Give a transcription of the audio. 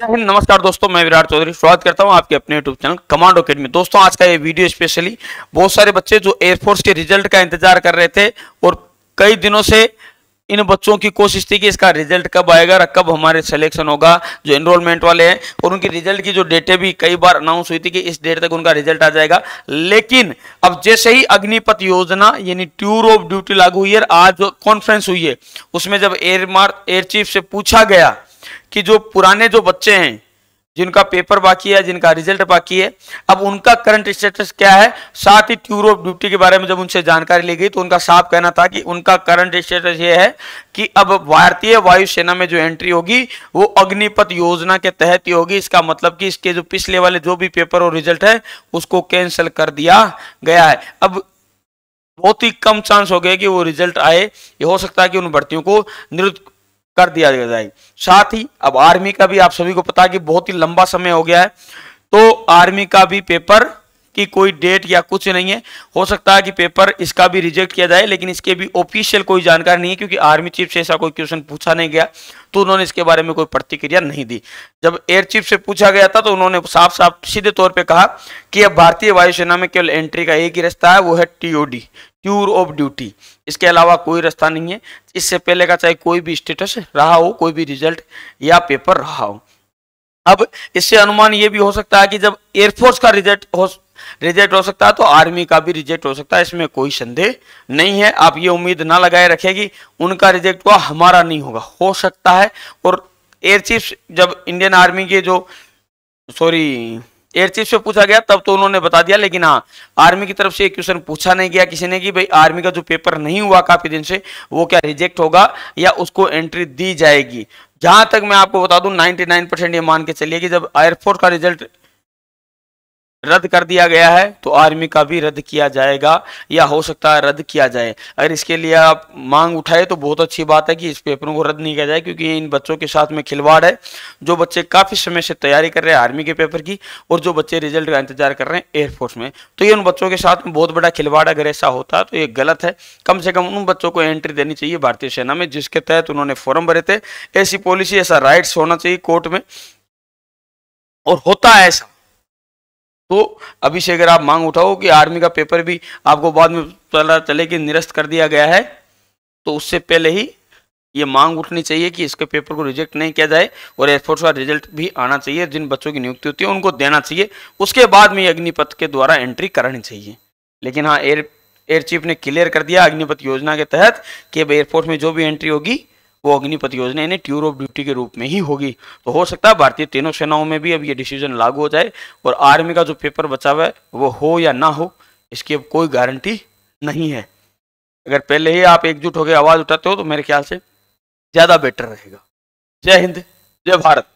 जय हिंद। नमस्कार दोस्तों, मैं विराट चौधरी। स्वागत करता हूँ आपके अपने यूट्यूब चैनल कमांडो अकेडमी दोस्तों, आज का ये वीडियो स्पेशली बहुत सारे बच्चे जो एयरफोर्स के रिज़ल्ट का इंतज़ार कर रहे थे और कई दिनों से इन बच्चों की कोशिश थी कि इसका रिज़ल्ट कब आएगा और कब हमारे सिलेक्शन होगा, जो एनरोलमेंट वाले हैं। और उनकी रिज़ल्ट की जो डेटें भी कई बार अनाउंस हुई थी कि इस डेट तक उनका रिज़ल्ट आ जाएगा। लेकिन अब जैसे ही अग्निपथ योजना, यानी टूर ऑफ़ ड्यूटी लागू हुई है आज जो कॉन्फ्रेंस हुई है, उसमें जब एयर मार एयर चीफ से पूछा गया कि जो पुराने जो बच्चे हैं, जिनका पेपर बाकी है, जिनका रिज़ल्ट बाकी है, अब उनका करंट स्टेटस क्या है? साथ ही टूर ऑफ़ ड्यूटी के बारे में जब उनसे जानकारी ली गई तो उनका साफ़ कहना था कि उनका करंट स्टेटस ये है कि अब भारतीय वायुसेना में जो एंट्री होगी, वो अग्निपथ योजना के तहत ही होगी। इसका मतलब कि इसके जो पिछले वाले जो भी पेपर और रिज़ल्ट है, उसको कैंसिल कर दिया गया है। अब बहुत ही कम चांस हो गए कि वो रिज़ल्ट आए। ये हो सकता है कि उन भर्तियों को निरुद्ध कर दिया जाए। साथ ही, अब आर्मी का भी आप सभी को पता है कि बहुत ही लंबा समय हो गया है। तो आर्मी का भी पेपर की कोई डेट या कुछ नहीं है। हो सकता है कि पेपर इसका भी रिजेक्ट किया जाए, लेकिन इसके भी ऑफिशियल कोई जानकारी नहीं है, क्योंकि आर्मी चीफ से ऐसा कोई क्वेश्चन पूछा नहीं गया तो उन्होंने इसके बारे में कोई प्रतिक्रिया नहीं दी। जब एयर चीफ से पूछा गया था तो उन्होंने साफ़ साफ़ सीधे तौर पर कहा कि अब भारतीय वायुसेना में केवल एंट्री का एक ही रास्ता है, वो है टीओडी ट्यूर ऑफ़ ड्यूटी इसके अलावा कोई रास्ता नहीं है। इससे पहले का चाहे कोई भी स्टेटस रहा हो, कोई भी रिज़ल्ट या पेपर रहा हो। अब इससे अनुमान ये भी हो सकता है कि जब एयरफोर्स का रिज़ल्ट रिजेक्ट हो सकता है तो आर्मी का भी रिजेक्ट हो सकता है, इसमें कोई संदेह नहीं है। आप ये उम्मीद ना लगाए रखेगी, उनका रिजेक्ट हुआ, हमारा नहीं होगा। हो सकता है, और एयर चीफ जब इंडियन आर्मी के जो सॉरी एयर चीफ से पूछा गया, तब तो उन्होंने बता दिया, लेकिन हाँ आर्मी की तरफ़ से क्वेश्चन पूछा नहीं गया किसी ने कि भाई आर्मी का जो पेपर नहीं हुआ काफ़ी दिन से, वो क्या रिजेक्ट होगा, या उसको एंट्री दी जाएगी। जहाँ तक मैं आपको बता दूँ 99 परसेंट ये मान के चलिए कि जब एयरफोर्स का रिज़ल्ट रद्द कर दिया गया है तो आर्मी का भी रद्द किया जाएगा या हो सकता है रद्द किया जाए। अगर इसके लिए आप मांग उठाए तो बहुत अच्छी बात है कि इस पेपरों को रद्द नहीं किया जाए, क्योंकि इन बच्चों के साथ में खिलवाड़ है। जो बच्चे काफ़ी समय से तैयारी कर रहे हैं आर्मी के पेपर की, और जो बच्चे रिज़ल्ट का इंतज़ार कर रहे हैं एयरफोर्स में तो ये उन बच्चों के साथ में बहुत बड़ा खिलवाड़ अगर ऐसा होता तो ये गलत है। कम से कम उन बच्चों को एंट्री देनी चाहिए भारतीय सेना में, जिसके तहत उन्होंने फॉर्म भरे थे। ऐसी पॉलिसी, ऐसा राइट्स होना चाहिए कोर्ट में, और होता है ऐसा। तो अभी से अगर आप मांग उठाओ कि आर्मी का पेपर भी आपको बाद में पता चले कि निरस्त कर दिया गया है तो उससे पहले ही ये मांग उठनी चाहिए कि इसके पेपर को रिजेक्ट नहीं किया जाए और एयरफोर्स का रिज़ल्ट भी आना चाहिए, जिन बच्चों की नियुक्ति होती है उनको देना चाहिए। उसके बाद में अग्निपथ के द्वारा एंट्री करानी चाहिए। लेकिन हाँ एयर एयर चीफ ने क्लियर कर दिया अग्निपथ योजना के तहत कि अब एयरफोर्स में जो भी एंट्री होगी वो अग्निपथ योजना यानी ट्यूर ऑफ़ ड्यूटी के रूप में ही होगी। तो हो सकता है भारतीय तीनों सेनाओं में भी अब ये डिसीज़न लागू हो जाए और आर्मी का जो पेपर बचा हुआ है, वो हो या ना हो, इसकी अब कोई गारंटी नहीं है। अगर पहले ही आप एकजुट होकर आवाज़ उठाते हो तो मेरे ख्याल से ज़्यादा बेटर रहेगा। जय हिंद, जय भारत।